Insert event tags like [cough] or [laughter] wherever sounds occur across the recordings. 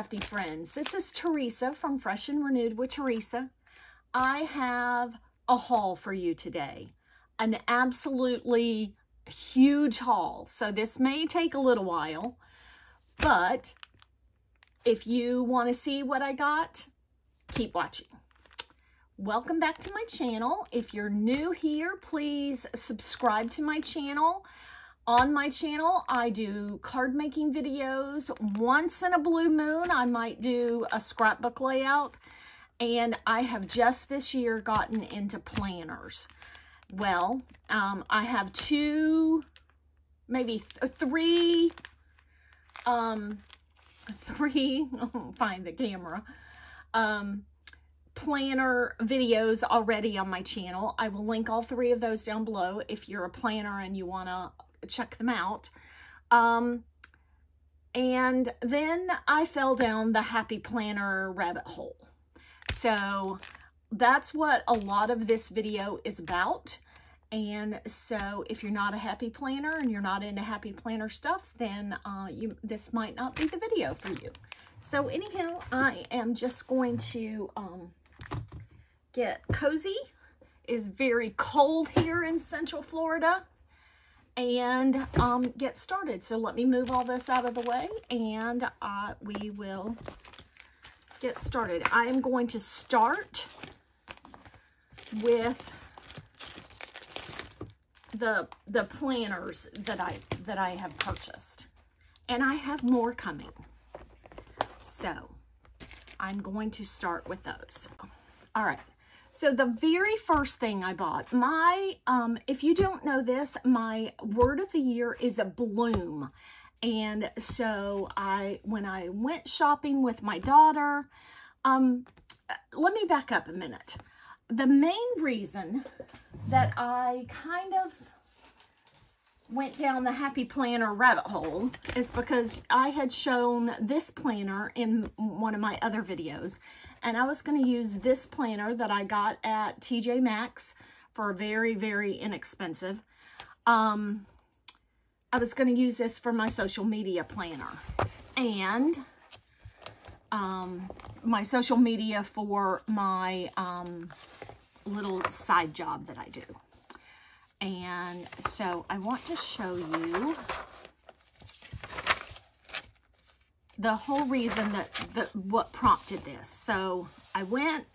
crafty friends. This is Teresa from Fresh and Renewed with Teresa. I have a haul for you today. An absolutely huge haul. So this may take a little while, but if you want to see what I got, keep watching. Welcome back to my channel. If you're new here, please subscribe to my channel. On my channel, I do card making videos. Once in a blue moon, I might do a scrapbook layout. And I have just this year gotten into planners. Well, um, I have two, maybe th three, um, [laughs] three, [laughs] find the camera, um, planner videos already on my channel. I will link all three of those down below if you're a planner and you want to check them out. Um, and then I fell down the happy planner rabbit hole. So that's what a lot of this video is about. And so if you're not a happy planner and you're not into happy planner stuff, then uh, you this might not be the video for you. So anyhow, I am just going to um, get cozy. It's very cold here in Central Florida and um, get started. So let me move all this out of the way and uh, we will get started. I am going to start with the the planners that I that I have purchased. And I have more coming. So, I'm going to start with those. All right. So the very first thing I bought, my, um, if you don't know this, my word of the year is a bloom. And so I, when I went shopping with my daughter, um, let me back up a minute. The main reason that I kind of went down the Happy Planner rabbit hole is because I had shown this planner in one of my other videos. And I was going to use this planner that I got at TJ Maxx for very, very inexpensive. Um, I was going to use this for my social media planner. And um, my social media for my um, little side job that I do. And so I want to show you the whole reason that, that what prompted this. So I went,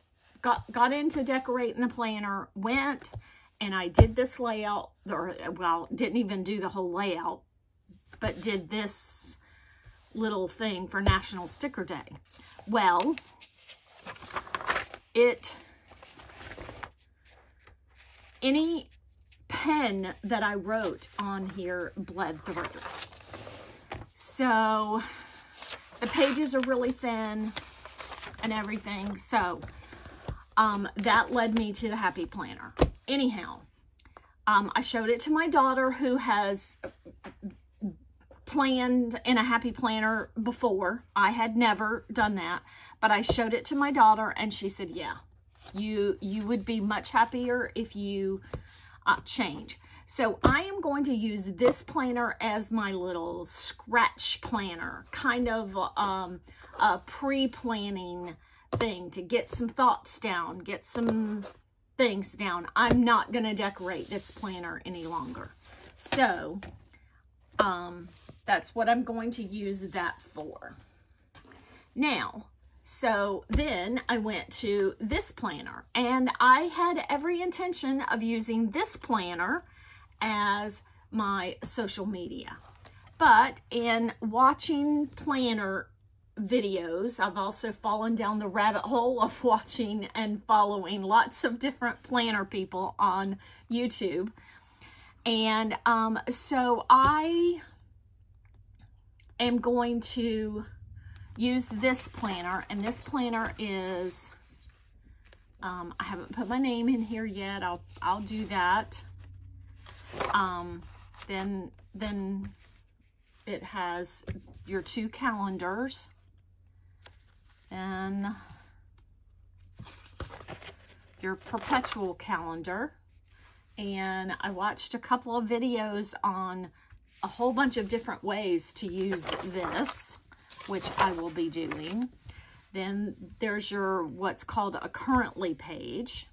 got, got into decorating the planner, went and I did this layout, or well, didn't even do the whole layout, but did this little thing for National Sticker Day. Well, it, any pen that I wrote on here bled through. So the pages are really thin and everything. So um, that led me to the Happy Planner. Anyhow, um, I showed it to my daughter who has planned in a happy planner before. I had never done that, but I showed it to my daughter and she said, yeah, you, you would be much happier if you uh, change. So I am going to use this planner as my little scratch planner, kind of um, a pre-planning thing to get some thoughts down, get some things down. I'm not going to decorate this planner any longer. So um, that's what I'm going to use that for. Now, so then I went to this planner and I had every intention of using this planner as my social media. But in watching planner videos, I've also fallen down the rabbit hole of [laughs] watching and following lots of different planner people on YouTube. And um, so I am going to use this planner, and this planner is, um, I haven't put my name in here yet. I'll, I'll do that. Um, then, then it has your two calendars and your perpetual calendar. And I watched a couple of videos on a whole bunch of different ways to use this. which I will be doing. Then there's your what's called a currently page.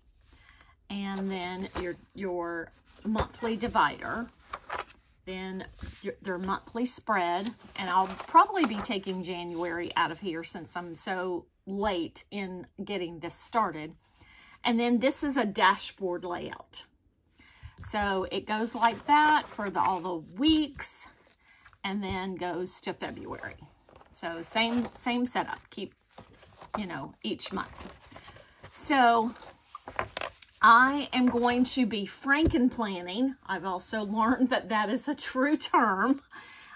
And then your, your monthly divider. Then your, their monthly spread. And I'll probably be taking January out of here since I'm so late in getting this started. And then this is a dashboard layout. So it goes like that for the, all the weeks and then goes to February. So same, same setup, keep, you know, each month. So I am going to be franken planning. I've also learned that that is a true term.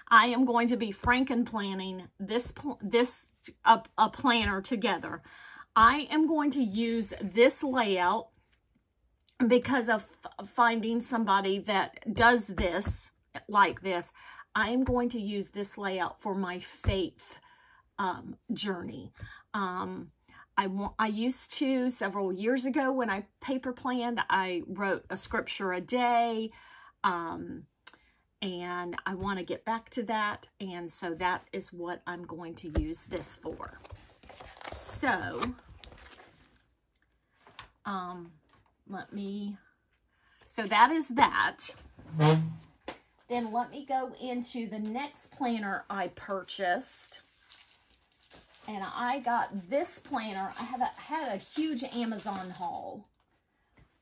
I am going to be franken planning this, this a, a planner together. I am going to use this layout because of finding somebody that does this like this. I am going to use this layout for my faith um, journey. Um, I, want I used to several years ago when I paper planned, I wrote a scripture a day. Um, and I want to get back to that. And so that is what I'm going to use this for. So, um, let me, so that is that. Then let me go into the next planner I purchased. And I got this planner. I have a, had a huge Amazon haul.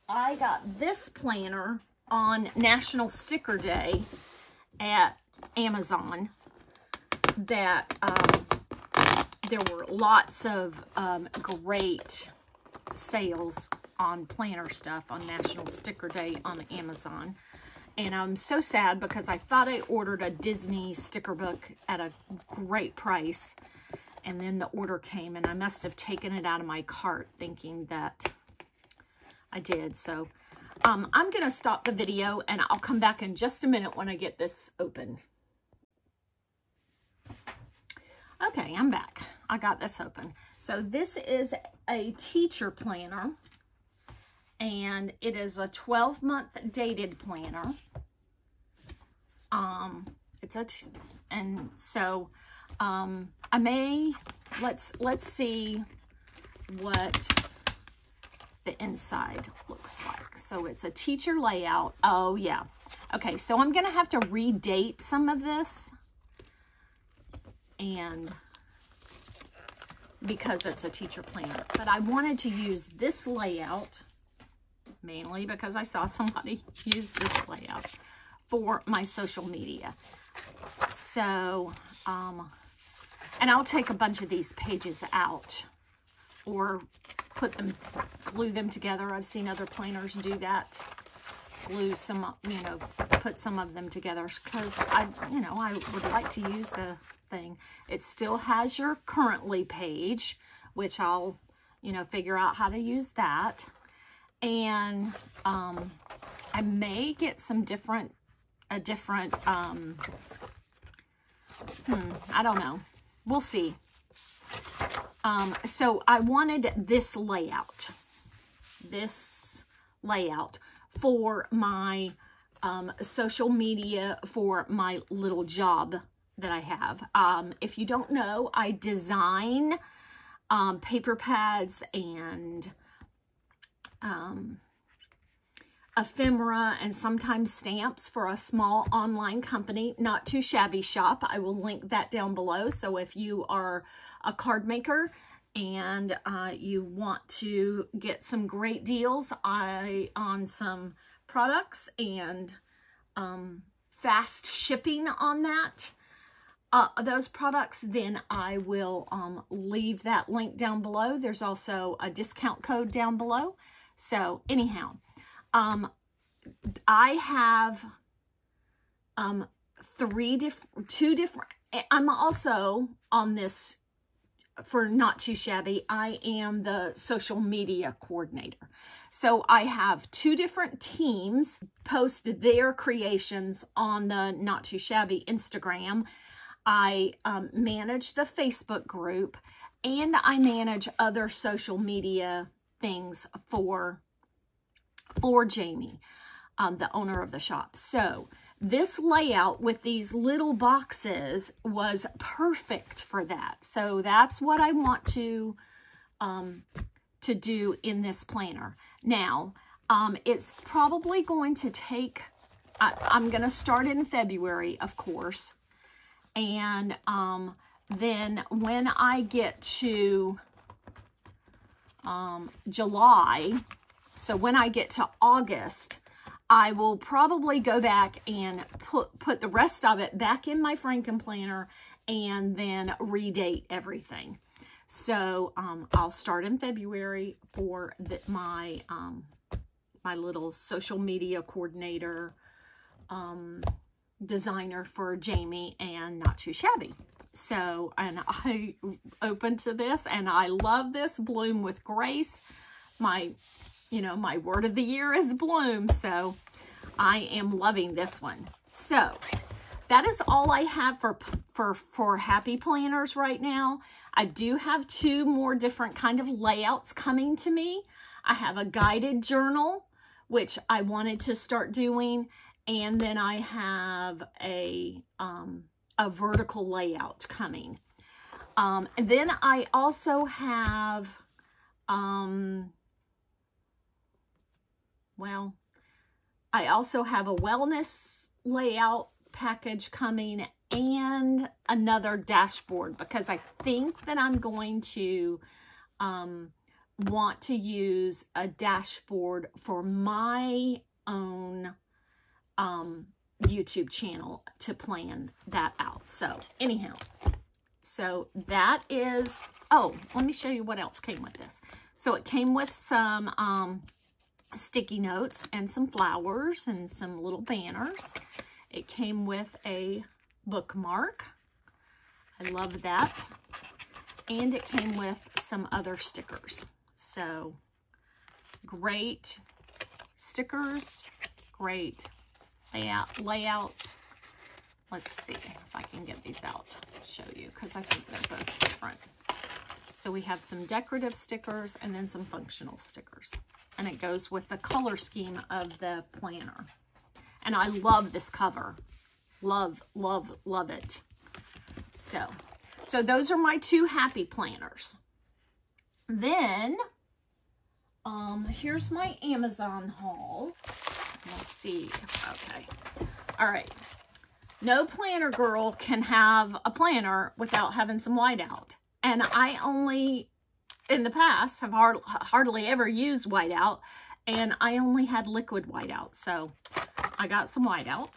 I got this planner on National Sticker Day at Amazon that um, there were lots of um, great sales on planner stuff on National Sticker Day on Amazon. And I'm so sad because I thought I ordered a Disney sticker book at a great price. And then the order came and I must have taken it out of my cart thinking that I did. So um, I'm going to stop the video and I'll come back in just a minute when I get this open. Okay, I'm back. I got this open. So this is a teacher planner and it is a 12 month dated planner. Um, it's a, and so, um, I may, let's, let's see what the inside looks like. So it's a teacher layout. Oh, yeah. Okay, so I'm going to have to redate some of this. And because it's a teacher planner. But I wanted to use this layout mainly because I saw somebody [laughs] use this layout for my social media. So, um, and I'll take a bunch of these pages out or put them, glue them together. I've seen other planners do that. Glue some, you know, put some of them together because I, you know, I would like to use the thing. It still has your currently page, which I'll, you know, figure out how to use that. And um, I may get some different, a different, um, hmm, I don't know. We'll see. Um, so I wanted this layout, this layout for my um, social media for my little job that I have. Um, if you don't know, I design um, paper pads and um, ephemera and sometimes stamps for a small online company, Not Too Shabby Shop. I will link that down below. So if you are a card maker and uh, you want to get some great deals I on some products and um, fast shipping on that, uh, those products, then I will um, leave that link down below. There's also a discount code down below. So anyhow, um, I have um, three different, two different, I'm also on this for Not Too Shabby, I am the social media coordinator. So I have two different teams post their creations on the Not Too Shabby Instagram. I um, manage the Facebook group and I manage other social media things for, for Jamie, um, the owner of the shop. So this layout with these little boxes was perfect for that. So that's what I want to, um, to do in this planner. Now, um, it's probably going to take, I, I'm going to start in February, of course. And um, then when I get to um, July, so when I get to August, I will probably go back and put, put the rest of it back in my Franken planner and then redate everything. So um, I'll start in February for the, my um, my little social media coordinator um, designer for Jamie and Not Too Shabby. So, and I open to this and I love this Bloom with Grace. My you know, my word of the year is bloom. So I am loving this one. So that is all I have for, for, for happy planners right now. I do have two more different kind of layouts coming to me. I have a guided journal, which I wanted to start doing. And then I have a, um, a vertical layout coming. Um, and then I also have, um, well, I also have a wellness layout package coming and another dashboard because I think that I'm going to um, want to use a dashboard for my own um, YouTube channel to plan that out. So anyhow, so that is, oh, let me show you what else came with this. So it came with some um, sticky notes and some flowers and some little banners. It came with a bookmark. I love that. And it came with some other stickers. So great stickers, great layout. layout. Let's see if I can get these out, show you, because I think they're both different. So we have some decorative stickers and then some functional stickers and it goes with the color scheme of the planner. And I love this cover. Love, love, love it. So, so those are my two happy planners. Then, um, here's my Amazon haul. Let's see. Okay. All right. No planner girl can have a planner without having some whiteout. And I only in the past have hard, hardly ever used whiteout and I only had liquid whiteout. So I got some whiteout.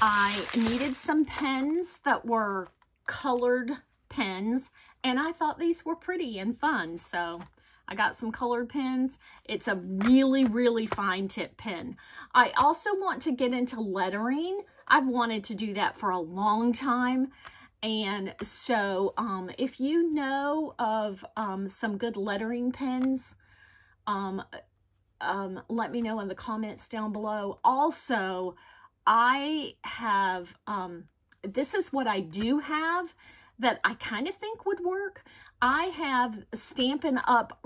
I needed some pens that were colored pens and I thought these were pretty and fun. So I got some colored pens. It's a really, really fine tip pen. I also want to get into lettering. I've wanted to do that for a long time. And so um, if you know of um, some good lettering pens, um, um, let me know in the comments down below. Also, I have, um, this is what I do have that I kind of think would work. I have Stampin' Up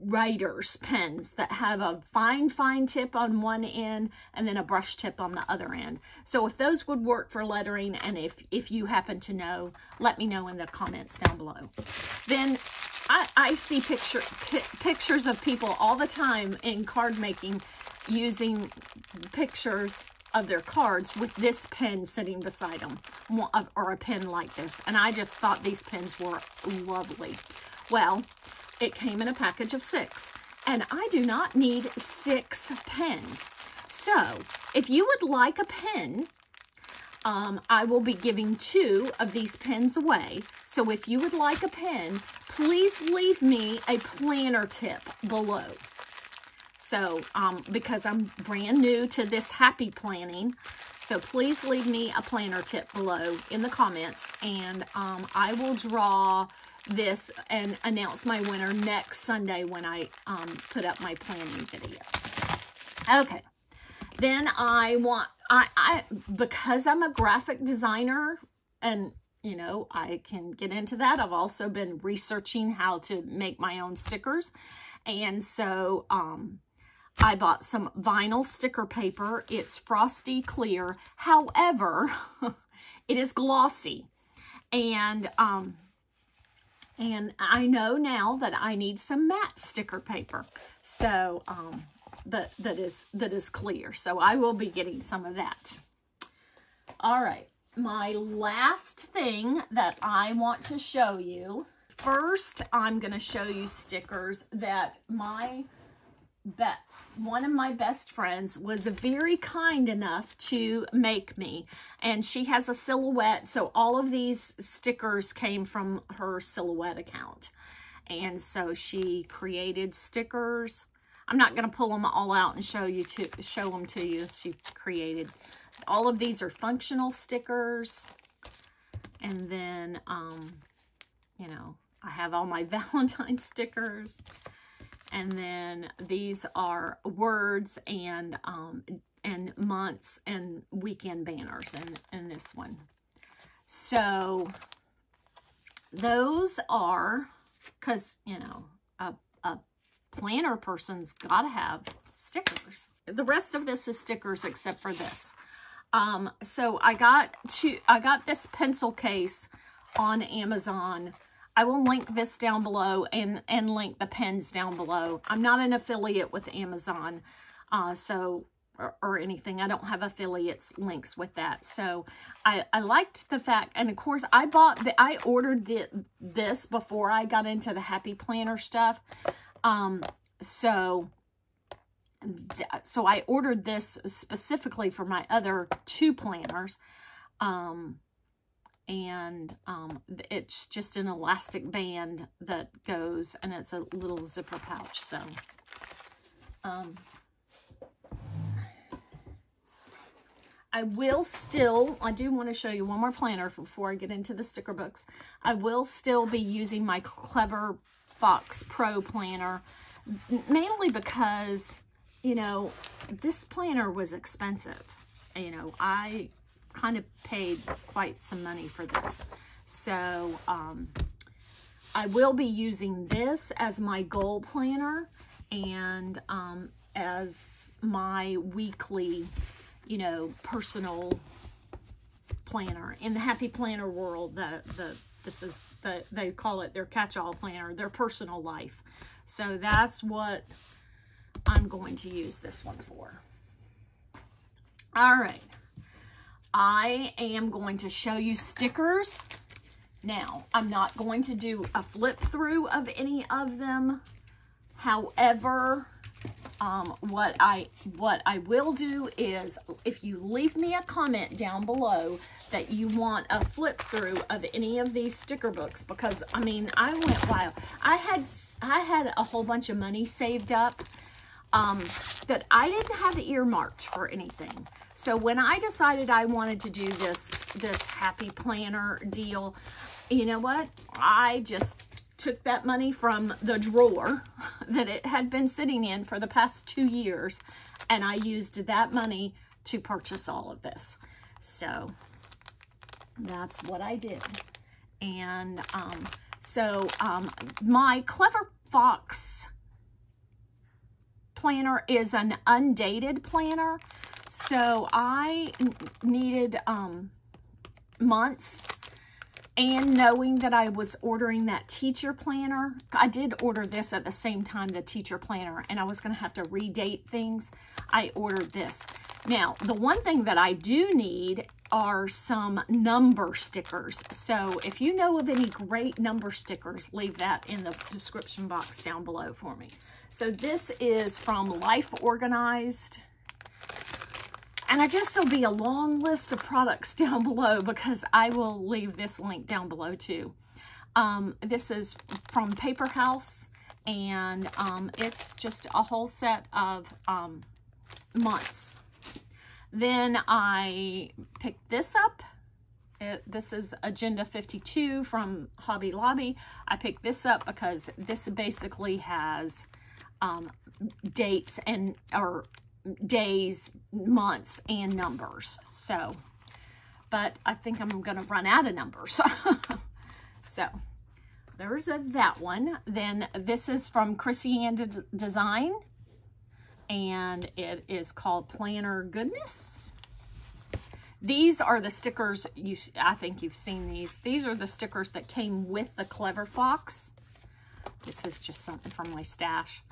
writers pens that have a fine, fine tip on one end and then a brush tip on the other end. So if those would work for lettering and if, if you happen to know, let me know in the comments down below. Then I, I see picture, pictures of people all the time in card making using pictures of their cards with this pen sitting beside them or a pen like this. And I just thought these pens were lovely. Well, it came in a package of six and I do not need six pens. So if you would like a pen, um, I will be giving two of these pens away. So if you would like a pen, please leave me a planner tip below. So, um, because I'm brand new to this happy planning, so please leave me a planner tip below in the comments, and um, I will draw this and announce my winner next Sunday when I um, put up my planning video. Okay, then I want, I, I because I'm a graphic designer and you know, I can get into that. I've also been researching how to make my own stickers. And so um, I bought some vinyl sticker paper. It's frosty clear. However, [laughs] it is glossy. And, um, and I know now that I need some matte sticker paper. So, um, that, that is, that is clear. So I will be getting some of that. All right. My last thing that I want to show you. First, I'm going to show you stickers that my bet one of my best friends was very kind enough to make me. And she has a silhouette so all of these stickers came from her silhouette account. And so she created stickers. I'm not going to pull them all out and show you to show them to you. She created all of these are functional stickers. And then um you know i have all my [laughs] valentine stickers and then these are words and um, and months and weekend banners in, in this one. So those are, because, you know, a, a planner person's got to have stickers. The rest of this is stickers except for this. Um, so I got to, I got this pencil case on Amazon I will link this down below and, and link the pens down below. I'm not an affiliate with Amazon, uh, so or, or, anything. I don't have affiliates links with that. So I, I liked the fact, and of course I bought the, I ordered the, this before I got into the Happy Planner stuff. Um, so, so I ordered this specifically for my other two planners. Um, and um, it's just an elastic band that goes and it's a little zipper pouch so um, I will still, I do want to show you one more planner before I get into the sticker books. I will still be using my Clever Fox Pro planner, mainly because, you know, this planner was expensive. You know, I kind of paid quite some money for this. So um, I will be using this as my goal planner and um, as my weekly, you know, personal planner. In the Happy Planner world, the, the this is the they call it their catch-all planner, their personal life. So that's what I'm going to use this one for. All right. I am going to show you stickers. Now, I'm not going to do a flip through of any of them. However, um, what I what I will do is if you leave me a comment down below that you want a flip through of any of these sticker books because I mean I went wild. I had I had a whole bunch of money saved up um, that I didn't have earmarked for anything. So when I decided I wanted to do this, this happy planner deal, you know what? I just took that money from the drawer [laughs] that it had been sitting in for the past two years, and I used that money to purchase all of this. So that's what I did. And um, so um, my Clever Fox planner is an undated planner. So I needed um, months and knowing that I was ordering that teacher planner, I did order this at the same time, the teacher planner, and I was going to have to redate things. I ordered this. Now, the one thing that I do need are some number stickers. So if you know of any great number stickers, leave that in the description box down below for me. So this is from Life Organized. And I guess there'll be a long list of products [laughs] down below because I will leave this link down below too. Um, this is from Paper House and um, it's just a whole set of um, months. Then I picked this up. It, this is Agenda 52 from Hobby Lobby. I picked this up because this basically has um, dates and or days, months, and numbers. So, but I think I'm going to run out of numbers. [laughs] so, there's a, that one. Then this is from Chrissy Ann De Design. and it is called Planner Goodness. These are the stickers, you. I think you've seen these. These are the stickers that came with the Clever Fox. This is just something from my stash.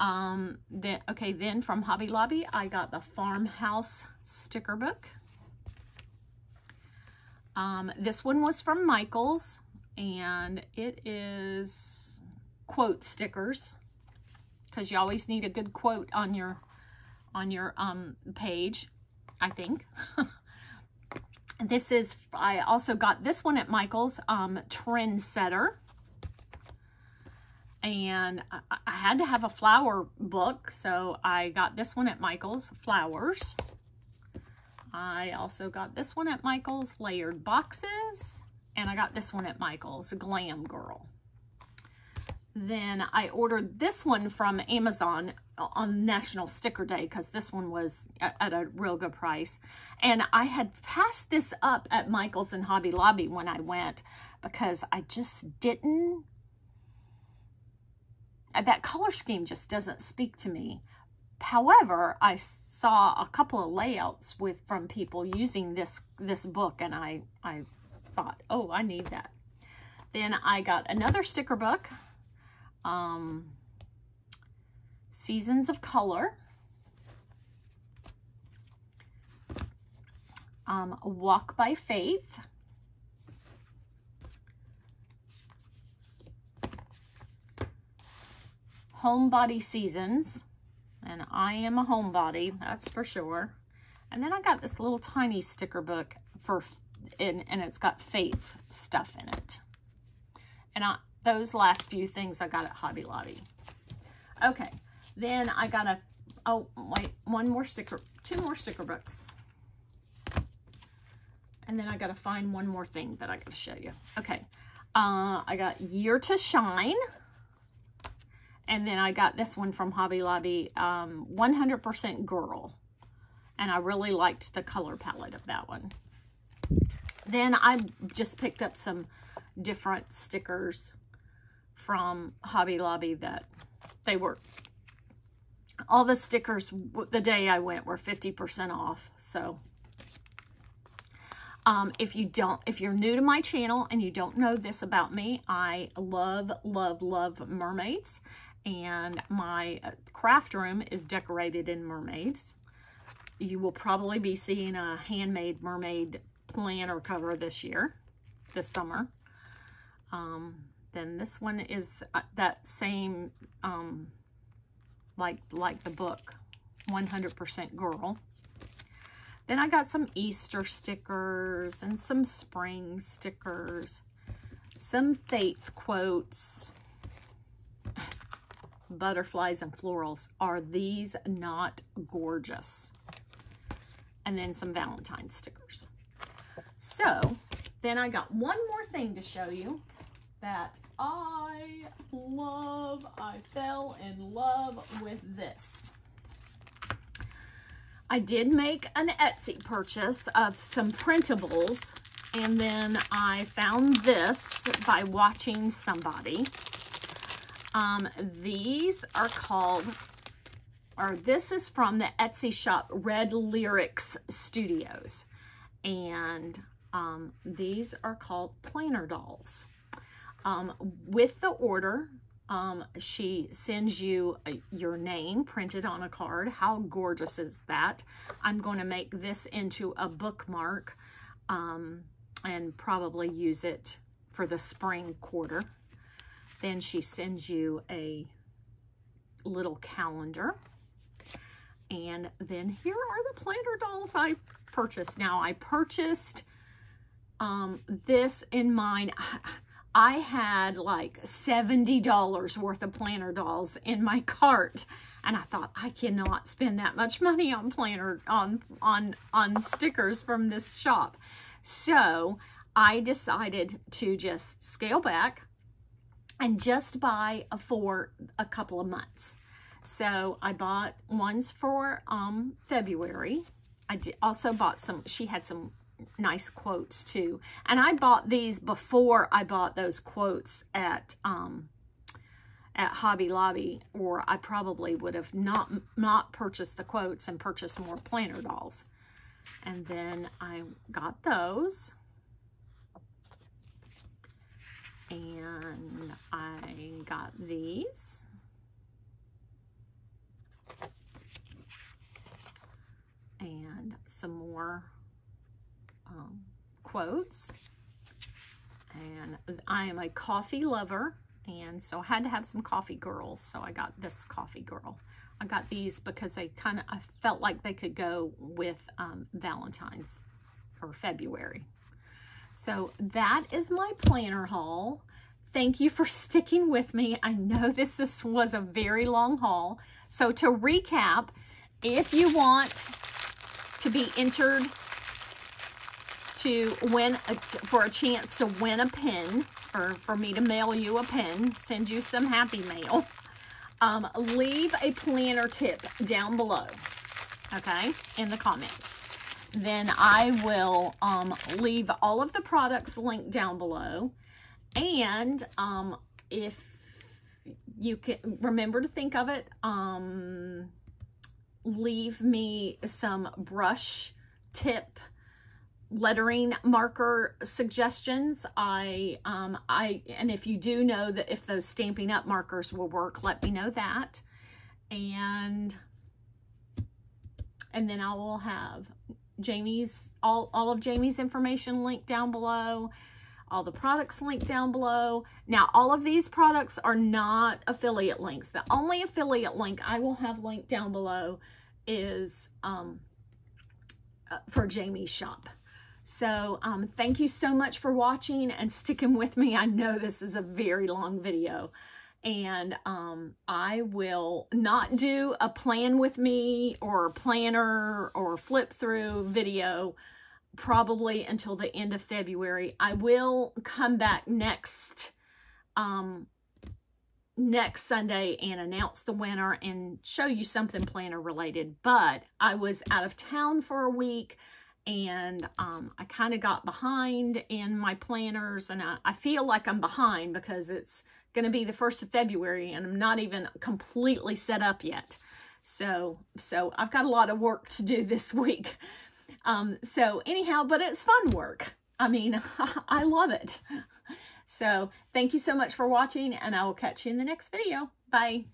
Um, then, okay, then from Hobby Lobby, I got the Farmhouse sticker book. Um, this one was from Michaels, and it is quote stickers because you always need a good quote on your on your um, page, I think. [laughs] this is, I also got this one at Michael's, um, Trendsetter. And I, had to have a flower book, so I got this one at Michael's, Flowers. I also got this one at Michael's, Layered Boxes. And I got this one at Michael's, Glam Girl. Then I ordered this one from Amazon on National Sticker Day because this one was at a real good price. And I had passed this up at Michael's and Hobby Lobby when I went because I just didn't, that color scheme just doesn't speak to me. However, I saw a couple of layouts with from people using this this book and I, I thought, oh, I need that. Then I got another sticker book um, Seasons of Color, um, Walk by Faith, Homebody Seasons, and I am a homebody, that's for sure. And then I got this little tiny sticker book for, and, and it's got faith stuff in it. And I, those last few things I got at Hobby Lobby. Okay, then I got a, oh, wait, one more sticker, two more sticker books. And then I got to find one more thing that I got to show you. Okay, uh, I got Year to Shine. And then I got this one from Hobby Lobby, 100% um, Girl. And I really liked the color palette of that one. Then I just picked up some different stickers from Hobby Lobby that they were, all the stickers the day I went were 50% off. So um, if you don't, if you're new to my channel and you don't know this about me, I love, love, love mermaids. And my uh, craft room is decorated in mermaids. You will probably be seeing a handmade mermaid planner cover this year, this summer. Um, then this one is uh, that same, um, like, like the book, 100% Girl. Then I got some Easter stickers and some spring stickers, some faith quotes, butterflies and florals. Are these not gorgeous? And then some Valentine stickers. So then I got one more thing to show you that I love. I fell in love with this. I did make an Etsy purchase of some printables and then I found this by watching somebody. Um, these are called, or this is from the Etsy shop Red Lyrics Studios. And um, these are called planner dolls. Um, with the order, um, she sends you a, your name printed on a card. How gorgeous is that? I'm going to make this into a bookmark um, and probably use it for the spring quarter. Then she sends you a little calendar. And then here are the planner dolls I purchased. Now, I purchased um, this in mine. [sighs] I had like $70 worth of planner dolls in my cart. And I thought, I cannot spend that much money on planter, on, on, on stickers from this shop. So I decided to just scale back and just buy for a couple of months. So I bought ones for um, February. I also bought some, she had some nice quotes too. And I bought these before I bought those quotes at um, at Hobby Lobby, or I probably would have not, not purchased the quotes and purchased more planner dolls. And then I got those. And I got these. And some more um, quotes. And I am a coffee lover. And so I had to have some coffee girls. So I got this coffee girl. I got these because they kind of, I felt like they could go with um, Valentine's or February. So that is my planner haul. Thank you for [laughs] sticking with me. I know this is, was a very long haul. So to recap, if you want to be entered to win a, for a chance to win a pin or for me to mail you a pin, send you some happy mail, um, leave a planner tip down below, okay, in the comments. Then I will um, leave all of the products linked down below. And um, if you can remember to think of it, um, leave me some brush tip lettering marker suggestions. I, um, I, and if you do know that if those Stampin' Up markers will work, let me know that. And, and then I will have Jamie's, all, all of Jamie's information linked down below, all the products linked down below. Now, all of these products are not affiliate links. The only affiliate link I will have linked down below is um, uh, for Jamie's shop. So um, thank you so much for watching and sticking with me. I know this is a very long video and um, I will not do a plan with me or planner or flip through video probably until the end of February. I will come back next um, next Sunday and announce the winner and show you something planner related. But I was out of town for a week and um, I kind of got behind in my planners and I, I feel like I'm behind because it's going to be the 1st of February and I'm not even completely set up yet. So, so I've got a lot of work to do [laughs] this week. Um, so anyhow, but it's fun work. I mean, [laughs] I love it. So thank you so much for watching and I will catch you in the next video. Bye.